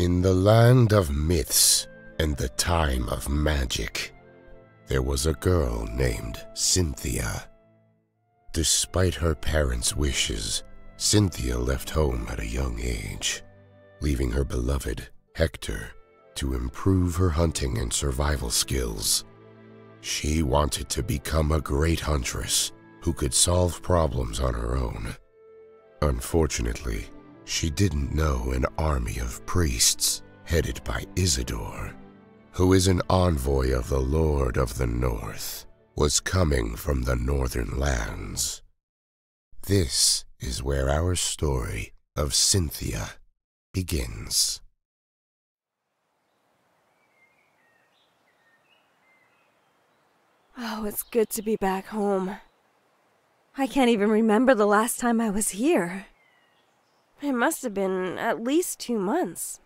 In the land of myths and the time of magic, there was a girl named Cynthia. Despite her parents' wishes, Cynthia left home at a young age, leaving her beloved, Hector, to improve her hunting and survival skills. She wanted to become a great huntress who could solve problems on her own. Unfortunately, she didn't know an army of priests headed by Isidore, who is an envoy of the Lord of the North, was coming from the northern lands. This is where our story of Cynthia begins. Oh, it's good to be back home. I can't even remember the last time I was here. It must have been at least two months.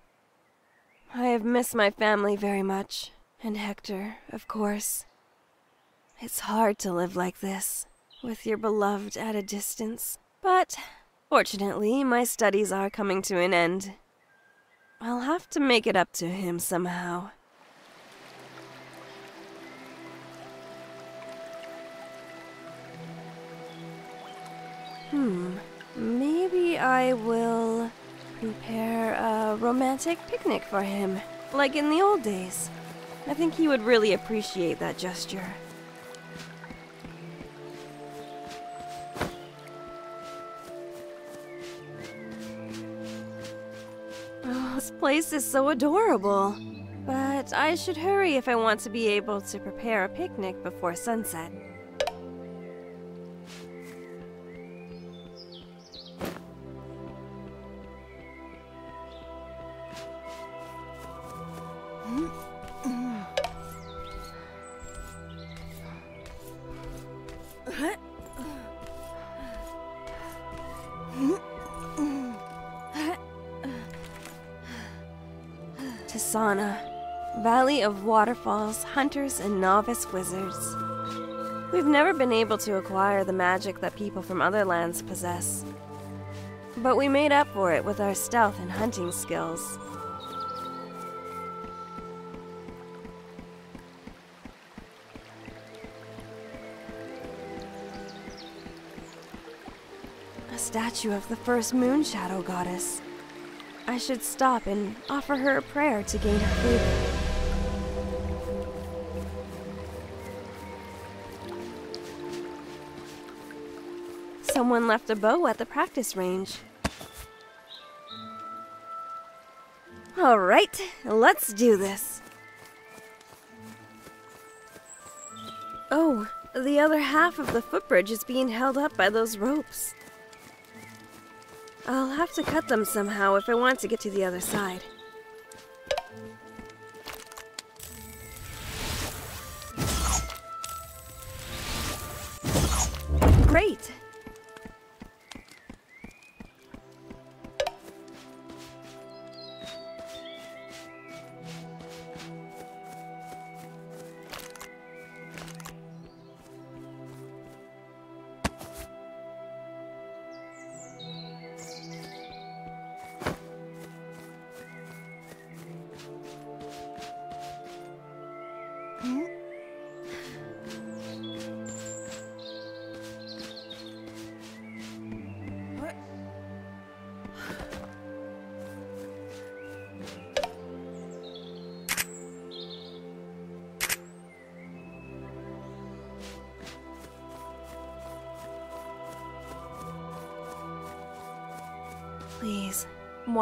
I have missed my family very much, and Hector, of course. It's hard to live like this, with your beloved at a distance. But, fortunately, my studies are coming to an end. I'll have to make it up to him somehow. Hmm, maybe I will prepare a romantic picnic for him, like in the old days. I think he would really appreciate that gesture. Oh, this place is so adorable. But I should hurry if I want to be able to prepare a picnic before sunset. Tisana, Valley of Waterfalls, Hunters, and Novice Wizards. We've never been able to acquire the magic that people from other lands possess. But we made up for it with our stealth and hunting skills. A statue of the first moon shadow goddess. I should stop and offer her a prayer to gain her favor. Someone left a bow at the practice range. All right, let's do this. Oh, the other half of the footbridge is being held up by those ropes. I'll have to cut them somehow if I want to get to the other side.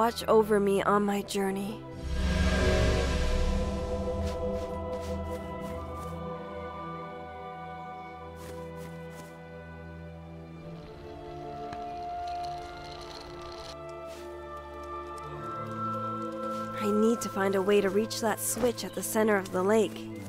Watch over me on my journey. I need to find a way to reach that switch at the center of the lake.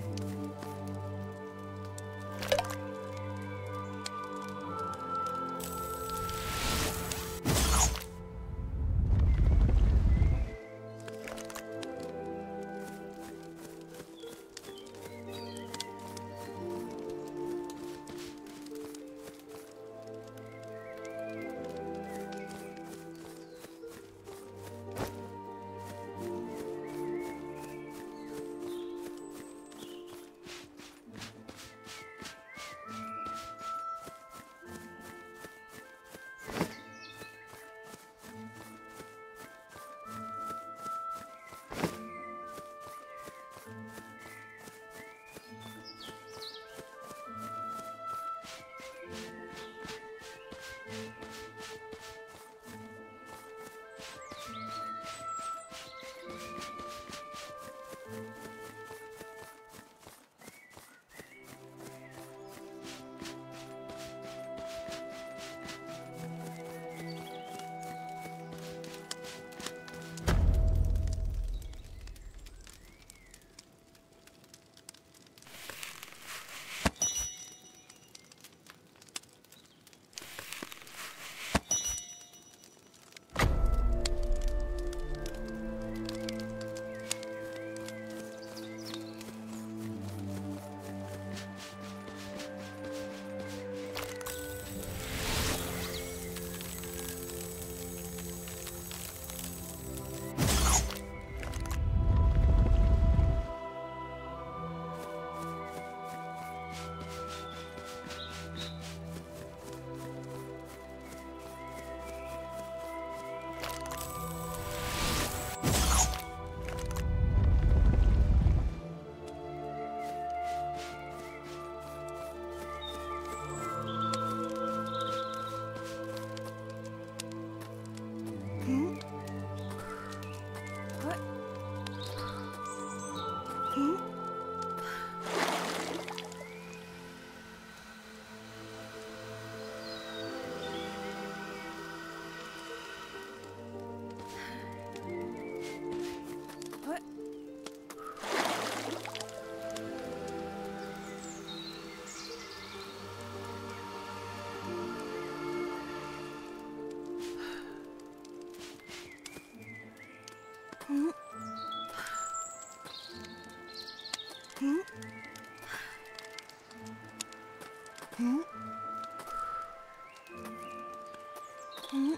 Please,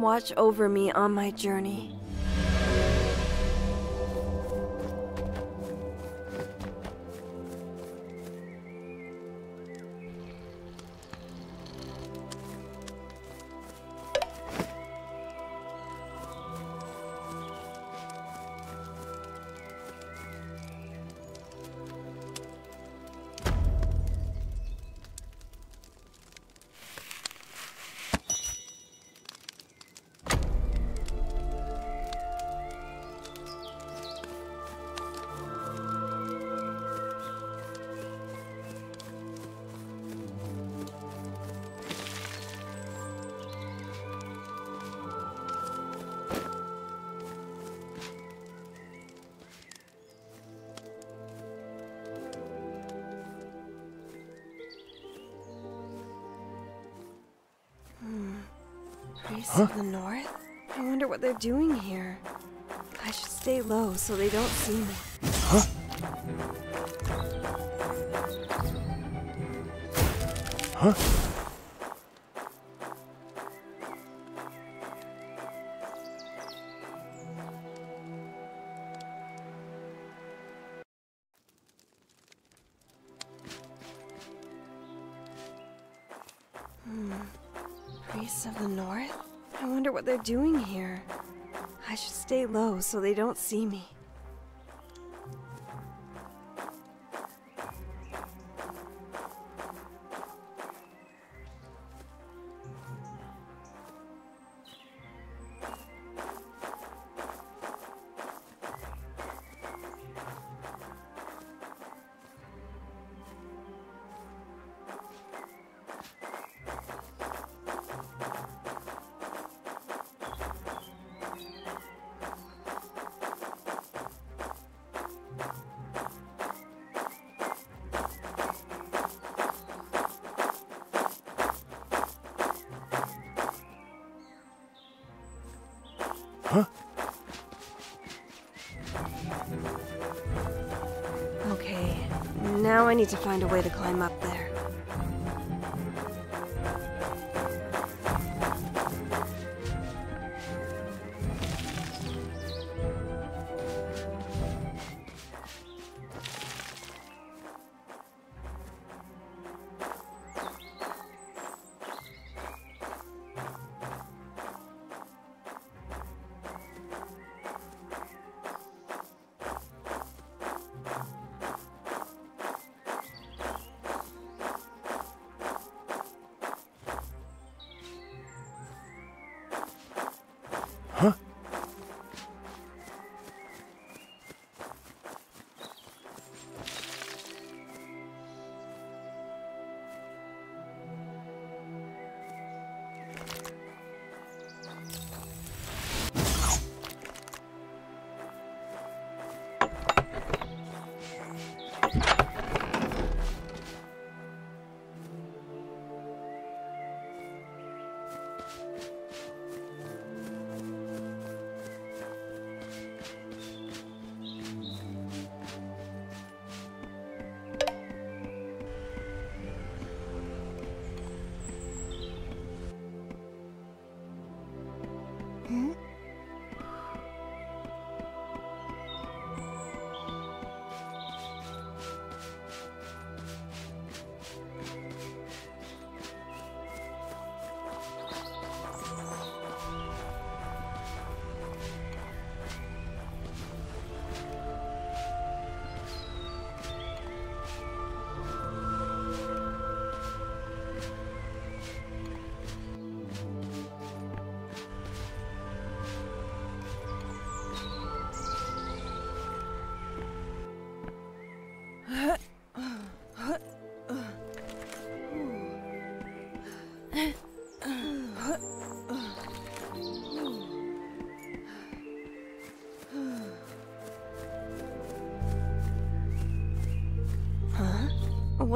watch over me on my journey. Priests of the North? I wonder what they're doing here. I should stay low so they don't see me. Priests doing here. I should stay low so they don't see me.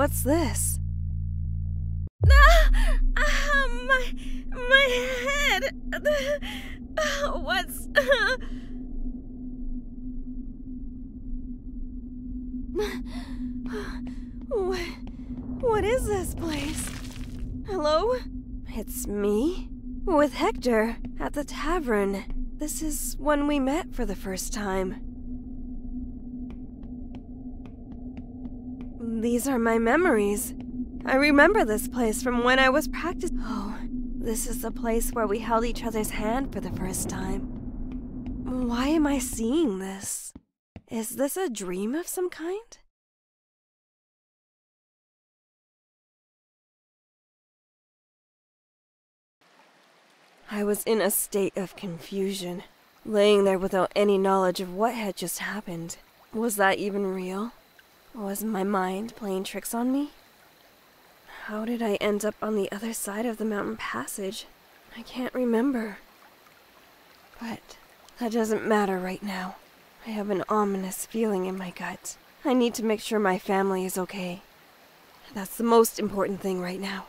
What's this? Ah! Ah, my my head. What's What What is this place? Hello? It's me? With Hector at the tavern. This is when we met for the first time. These are my memories. I remember this place from when I was practicing. Oh, this is the place where we held each other's hand for the first time. Why am I seeing this? Is this a dream of some kind? I was in a state of confusion, laying there without any knowledge of what had just happened. Was that even real? Was my mind playing tricks on me? How did I end up on the other side of the mountain passage? I can't remember. But that doesn't matter right now. I have an ominous feeling in my gut. I need to make sure my family is okay. That's the most important thing right now.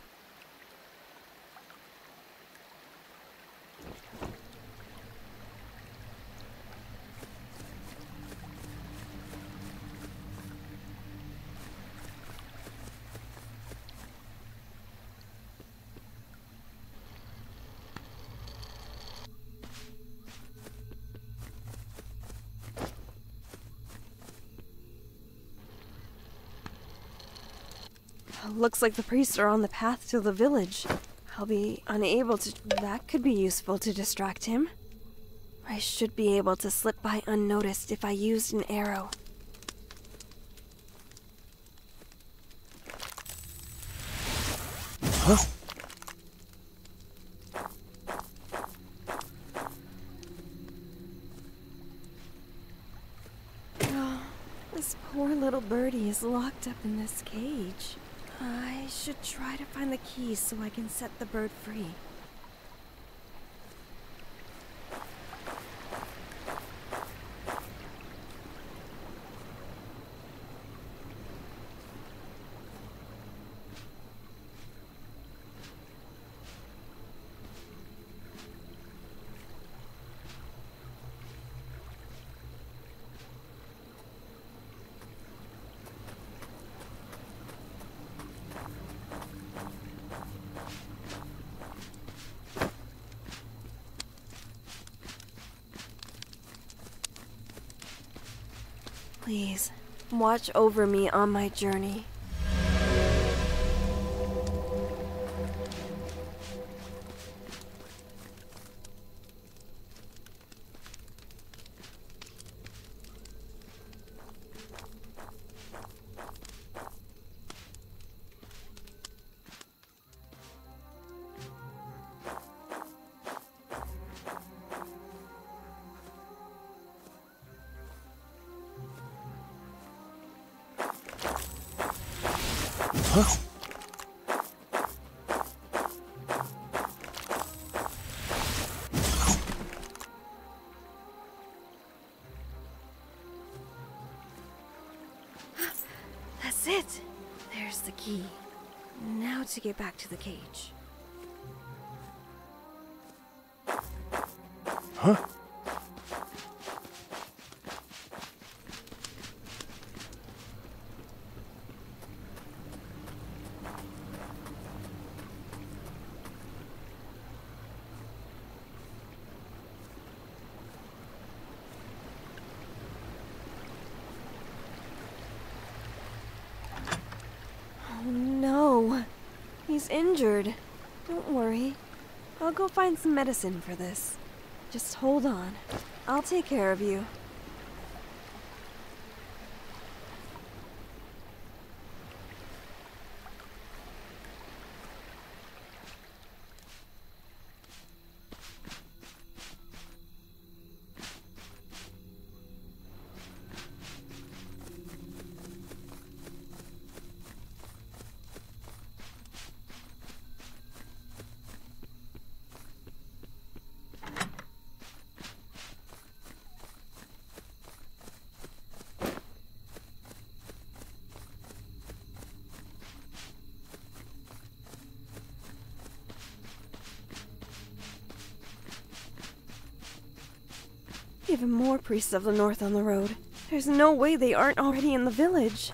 Looks like the priests are on the path to the village. I'll be unable to. That could be useful to distract him. I should be able to slip by unnoticed if I used an arrow. Huh? Oh, this poor little birdie is locked up in this cage. I should try to find the keys so I can set the bird free. Please, watch over me on my journey. Huh? That's it! There's the key. Now to get back to the cage. Huh? Oh no. He's injured. Don't worry. I'll go find some medicine for this. Just hold on. I'll take care of you. Even more priests of the North on the road. There's no way they aren't already in the village.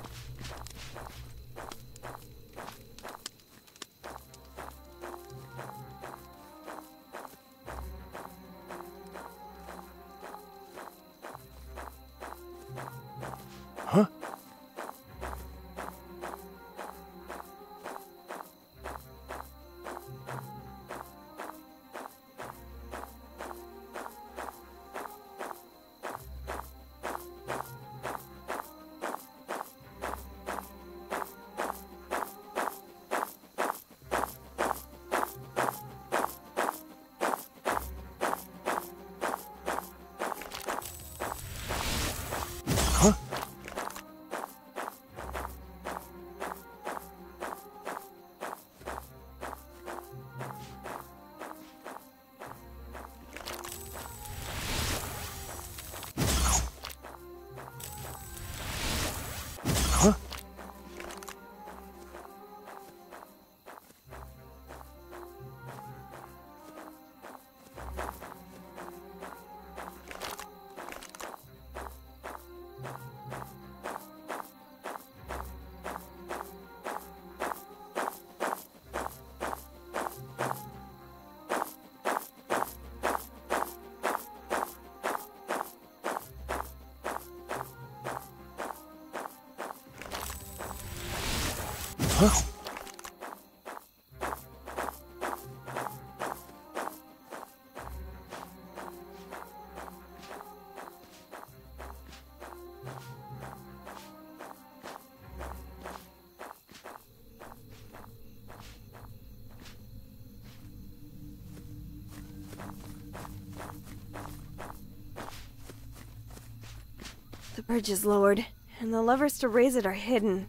Bridge is lowered, and the levers to raise it are hidden.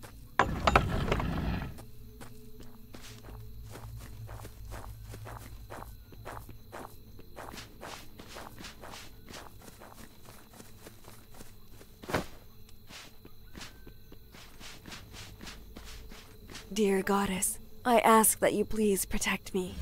Dear Goddess, I ask that you please protect me.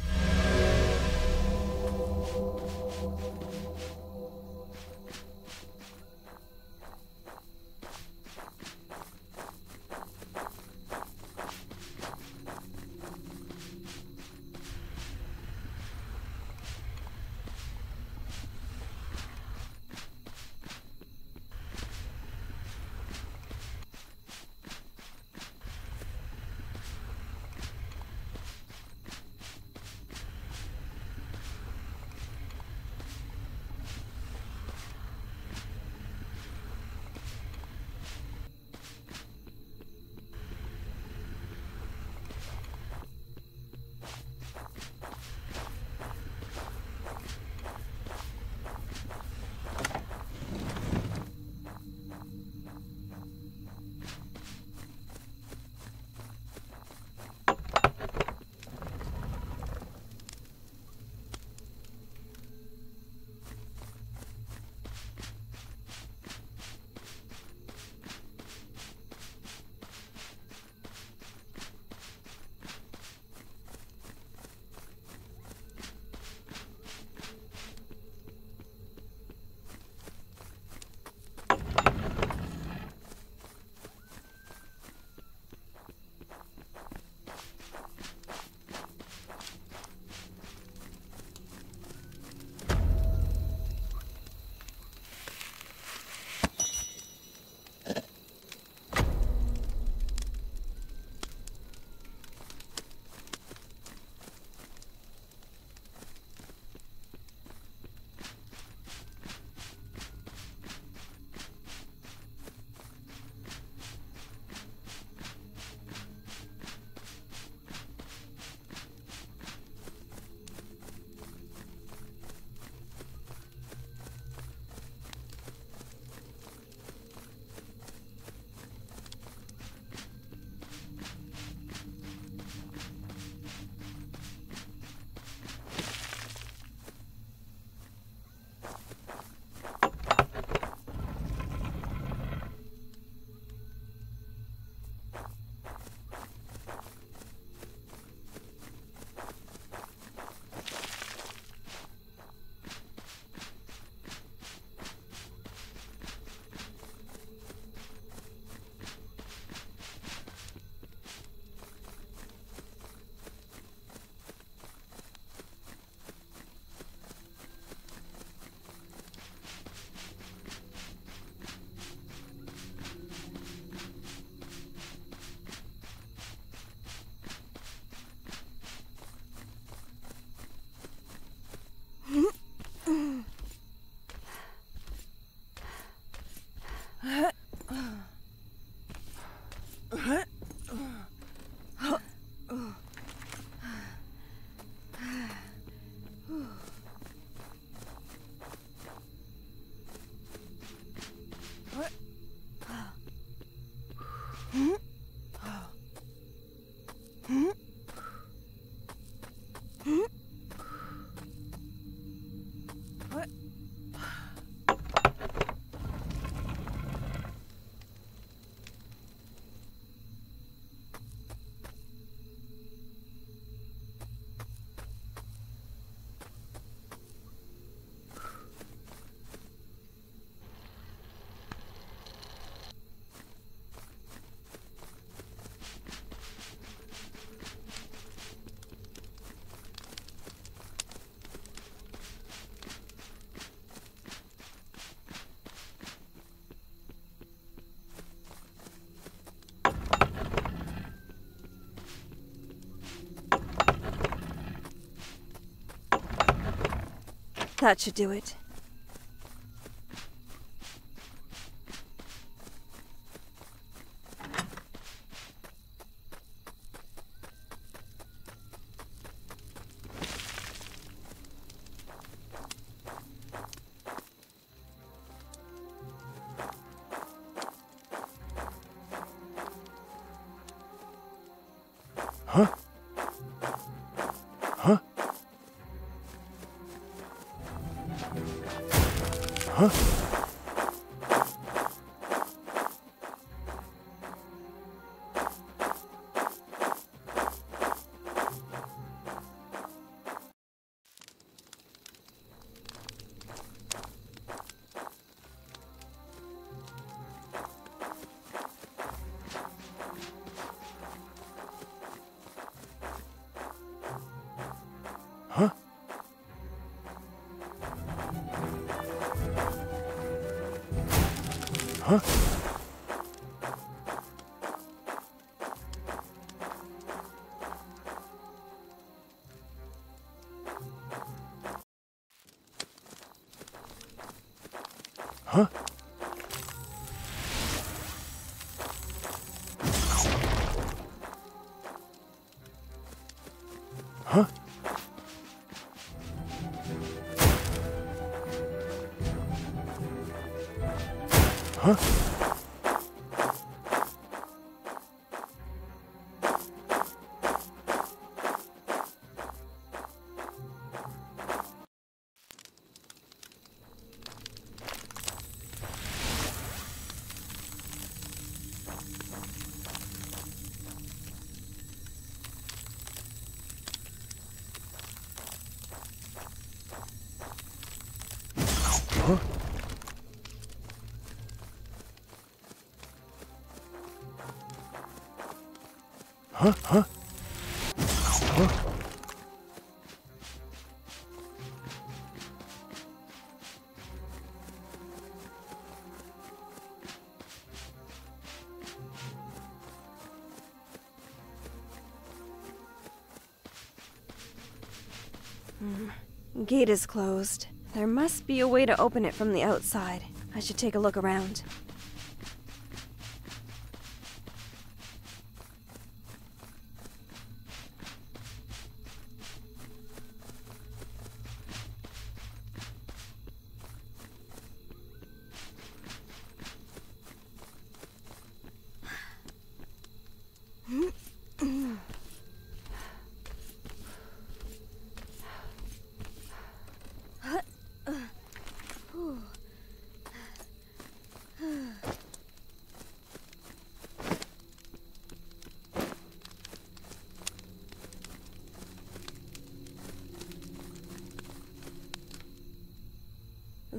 That should do it. Huh? Huh? Huh? Gate is closed. There must be a way to open it from the outside. I should take a look around.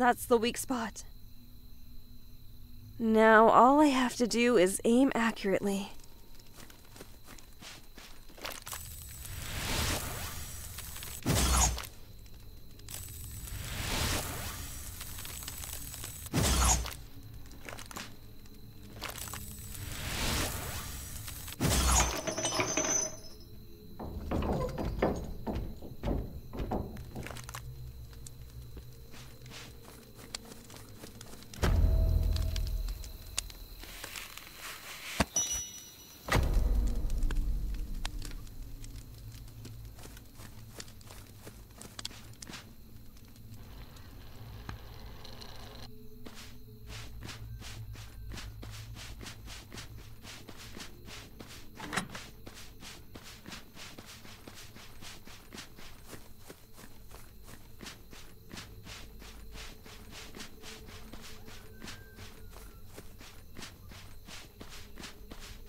That's the weak spot. Now all I have to do is aim accurately.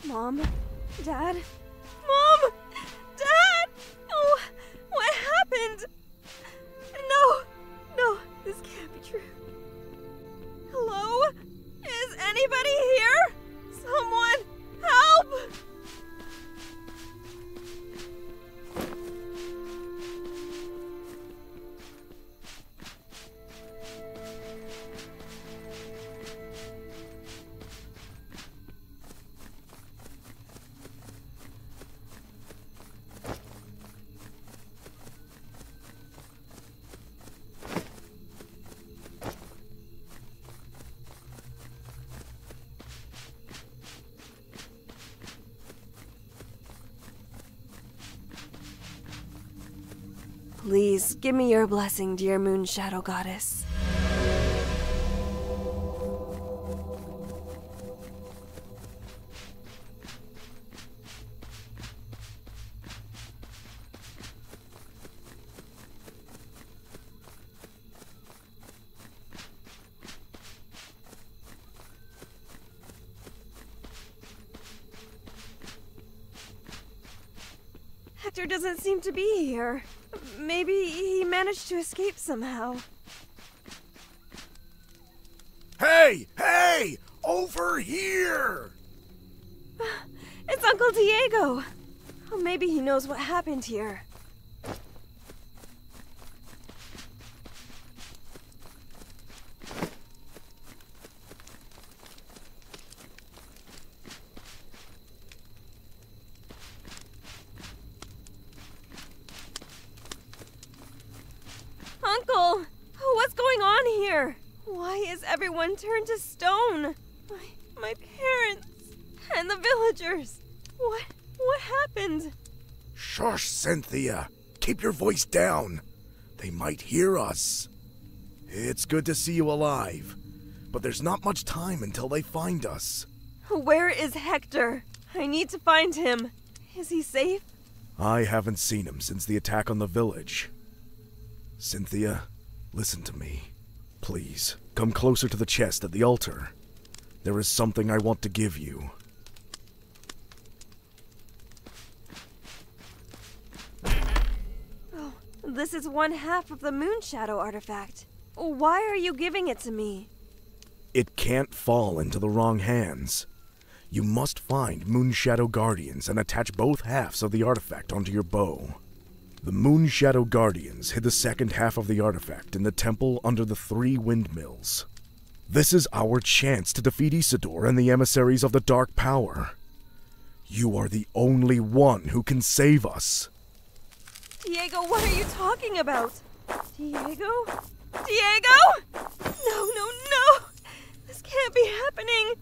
Mom? Dad? Give me your blessing, dear Moon Shadow Goddess. Hector doesn't seem to be here. Maybe he managed to escape somehow. Hey! Hey! Over here! It's Uncle Diego! Oh, maybe he knows what happened here. Uncle! What's going on here? Why is everyone turned to stone? My, my parents and the villagers. What what happened? Shush, Cynthia. Keep your voice down. They might hear us. It's good to see you alive, but there's not much time until they find us. Where is Hector? I need to find him. Is he safe? I haven't seen him since the attack on the village. Cynthia, listen to me. Please, come closer to the chest at the altar. There is something I want to give you. Oh, this is one half of the Moon Shadow artifact. Why are you giving it to me? It can't fall into the wrong hands. You must find Moon Shadow Guardians and attach both halves of the artifact onto your bow. The Moon Shadow Guardians hid the second half of the artifact in the temple under the three windmills. This is our chance to defeat Isidore and the emissaries of the Dark Power. You are the only one who can save us. Diego, what are you talking about? Diego? Diego? No, no, no! This can't be happening!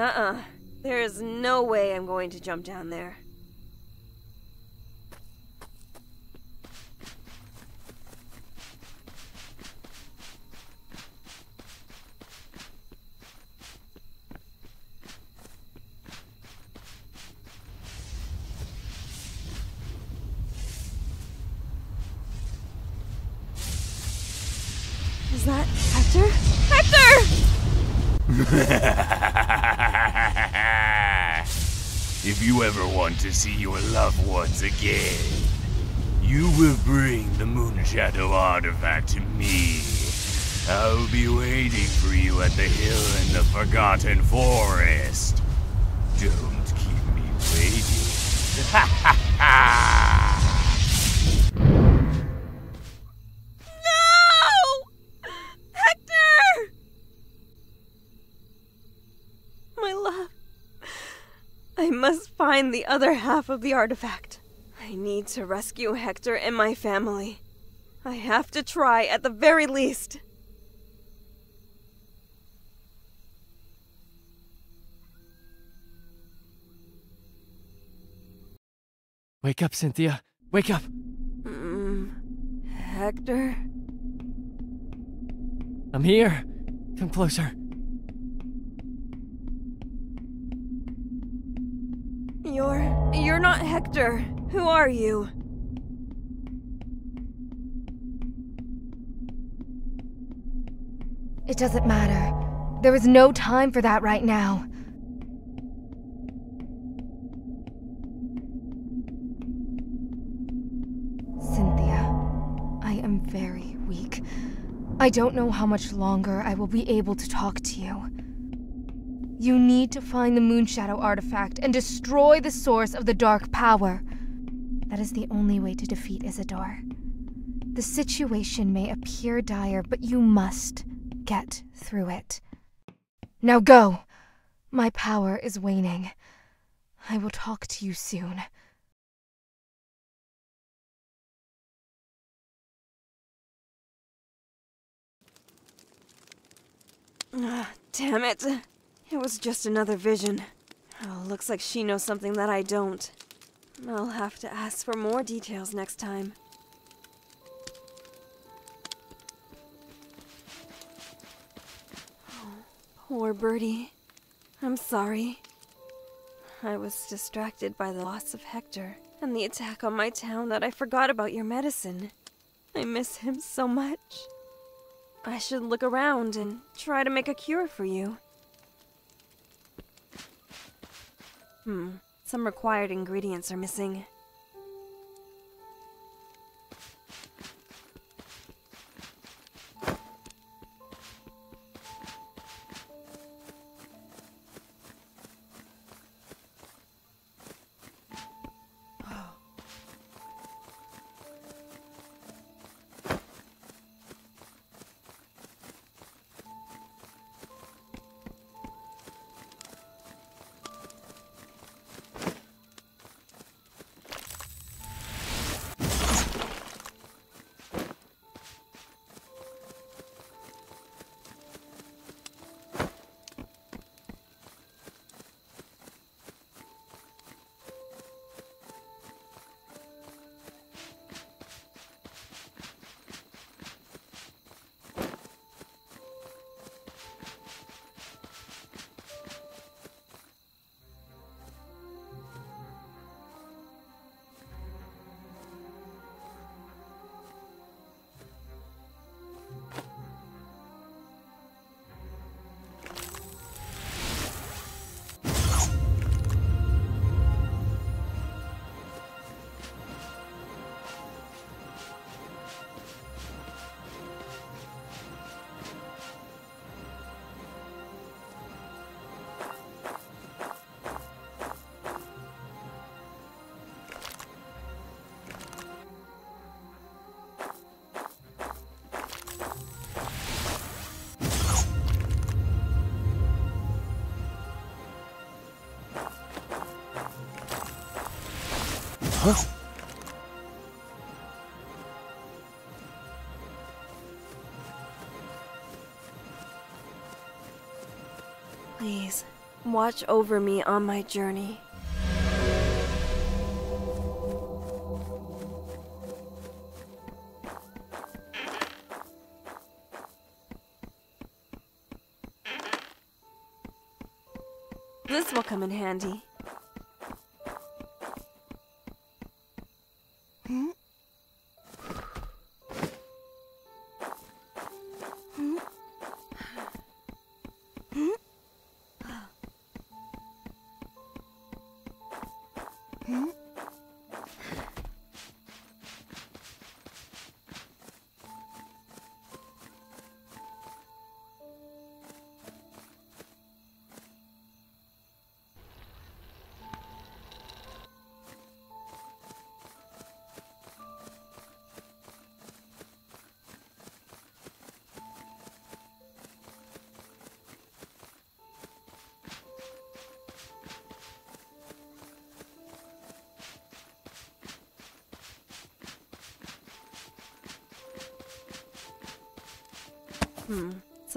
Nuh-uh. There is no way I'm going to jump down there. Is that Hector? Hector! if to see your loved ones again, you will bring the Moonshadow artifact to me. I'll be waiting for you at the hill in the Forgotten Forest. Don't keep me waiting. other half of the artifact. I need to rescue Hector and my family. I have to try at the very least. Wake up, Cynthia. Wake up. Mm, Hector? I'm here. Come closer. Hector. Who are you? It doesn't matter. There is no time for that right now. Cynthia, I am very weak. I don't know how much longer I will be able to talk to you. Need to find the Moonshadow artifact and destroy the source of the dark power. That is the only way to defeat Isidore. The situation may appear dire, but you must get through it. Now go! My power is waning. I will talk to you soon. Ah, damn it. It was just another vision. Oh, looks like she knows something that I don't. I'll have to ask for more details next time. Oh, poor Bertie. I'm sorry. I was distracted by the loss of Hector and the attack on my town that I forgot about your medicine. I miss him so much. I should look around and try to make a cure for you. Hmm, some required ingredients are missing. Please, watch over me on my journey. This will come in handy.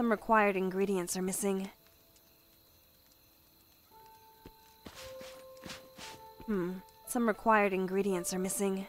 Some required ingredients are missing. Hmm. Some required ingredients are missing.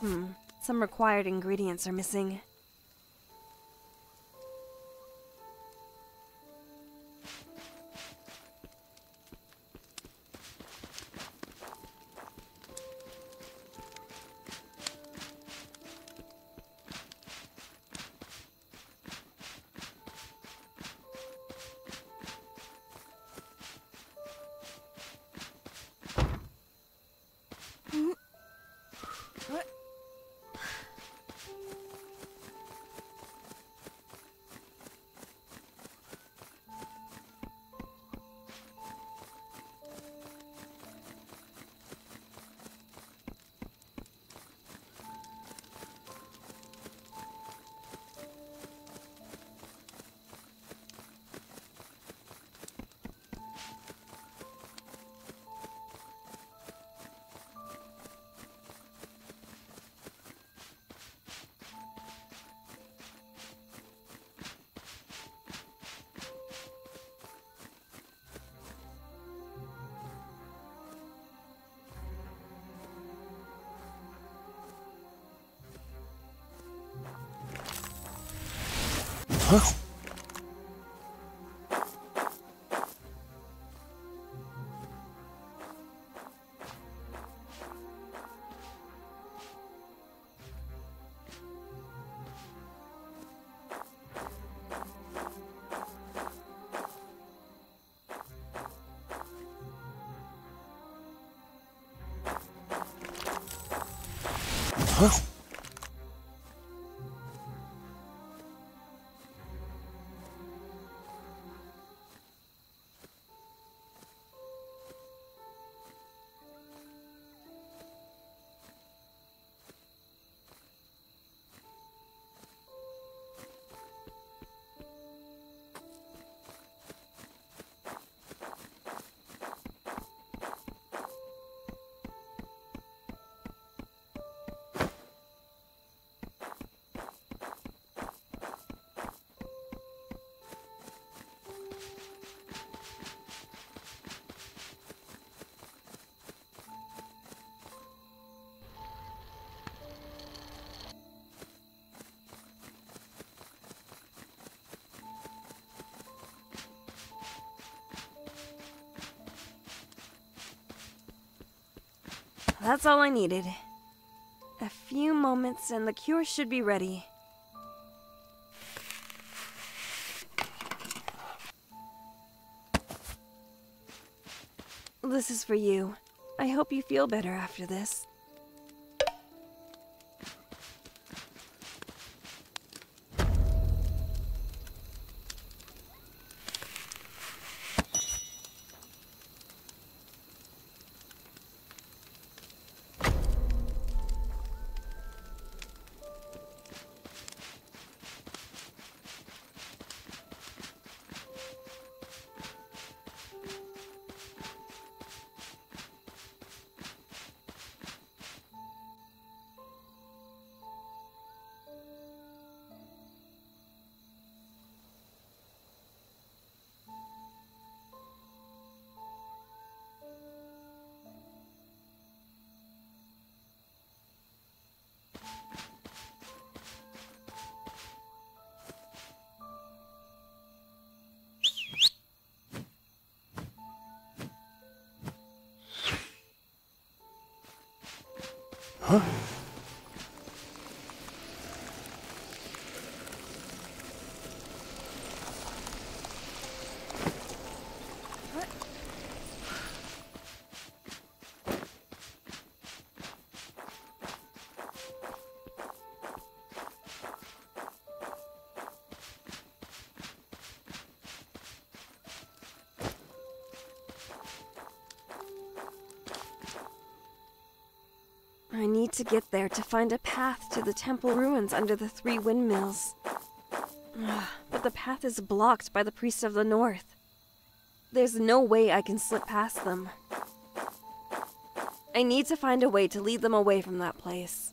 Hmm. Some required ingredients are missing. Wow. That's all I needed. A few moments and the cure should be ready. This is for you. I hope you feel better after this. I need to get there to find a path to the temple ruins under the three windmills. But the path is blocked by the priests of the north. There's no way I can slip past them. I need to find a way to lead them away from that place.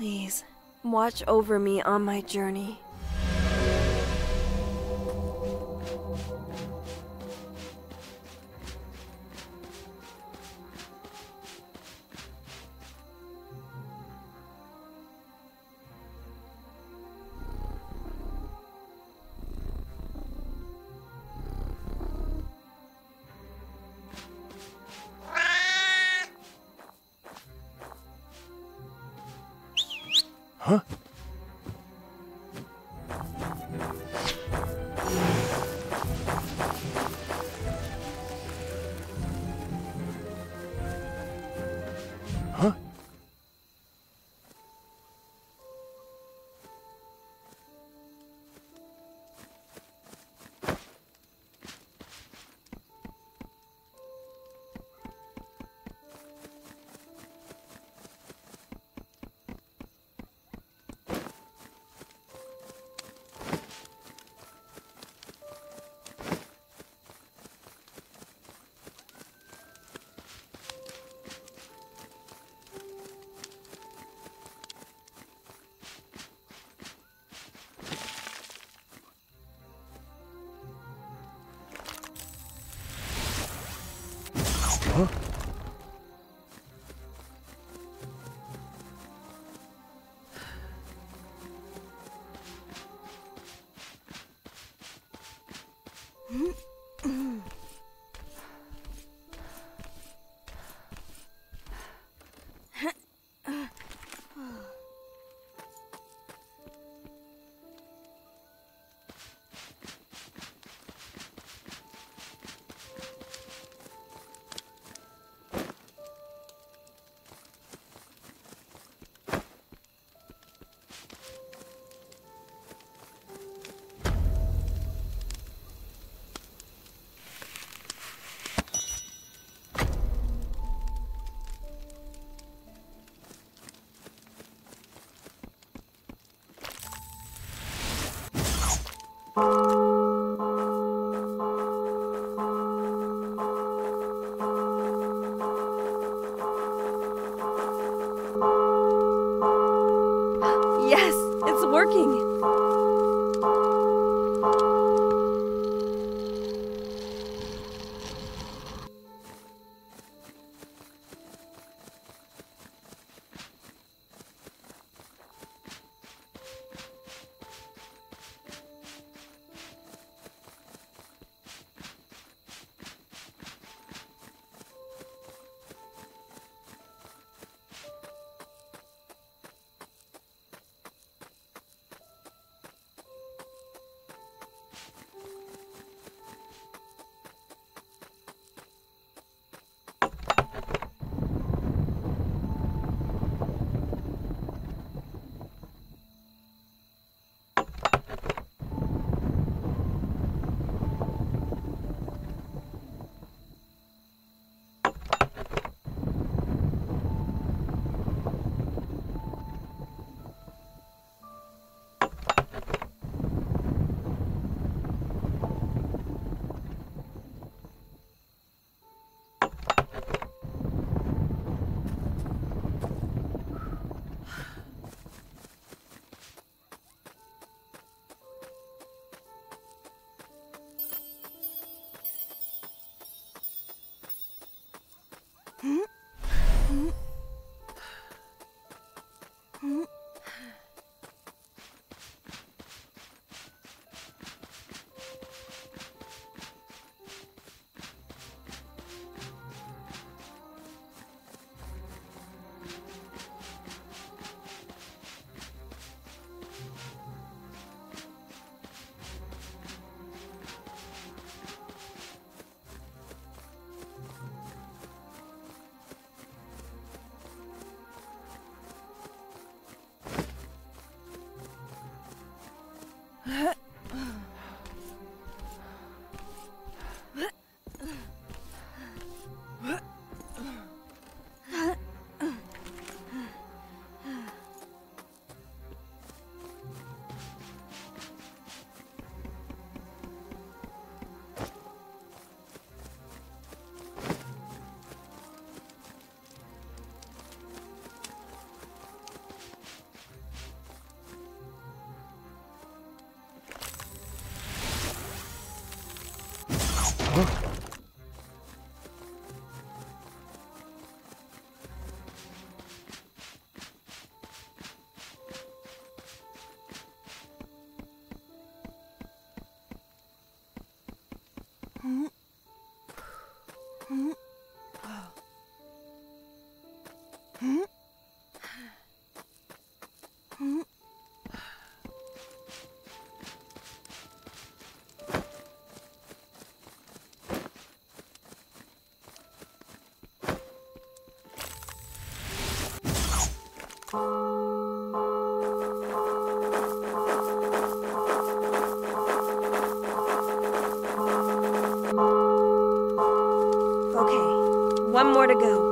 Please, watch over me on my journey. More to go.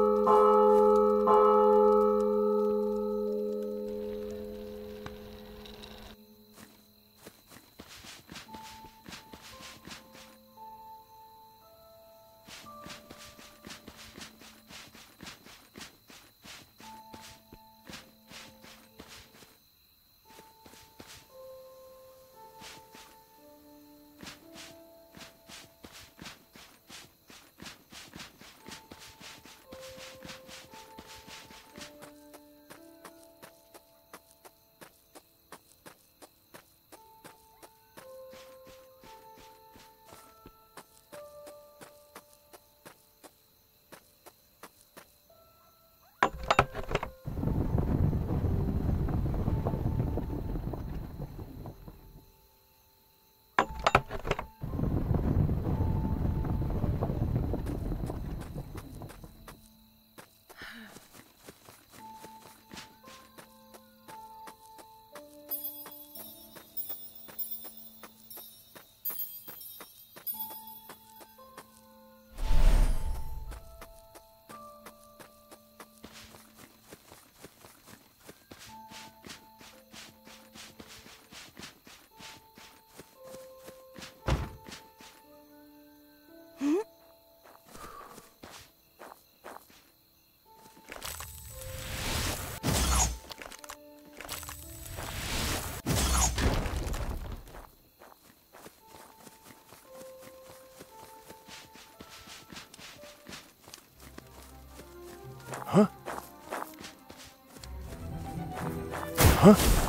Now,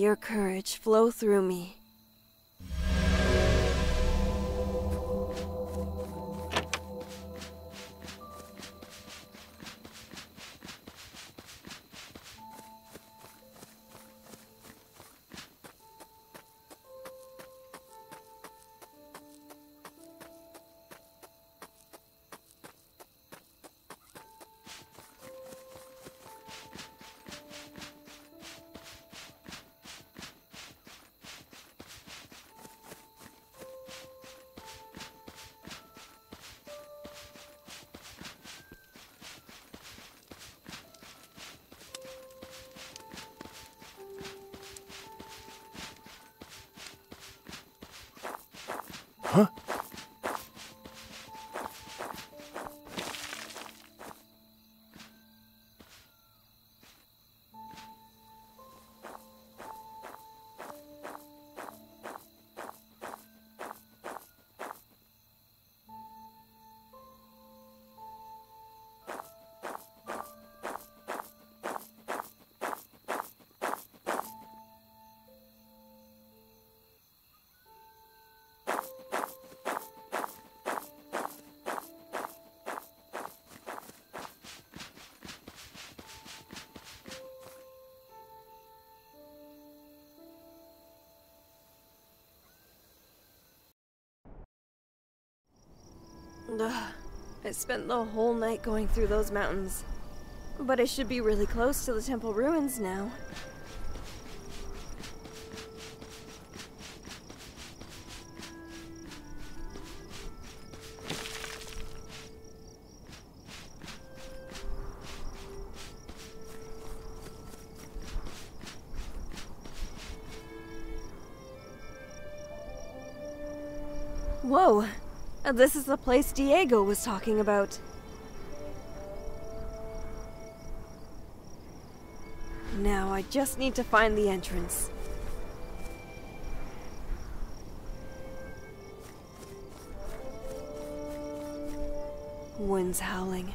your courage flow through me. I spent the whole night going through those mountains. But I should be really close to the temple ruins now. Uh, this is the place Diego was talking about. Now I just need to find the entrance. Wind's howling.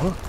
어?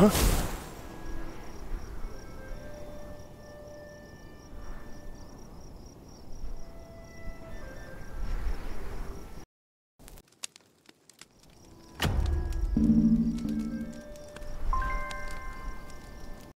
Huh?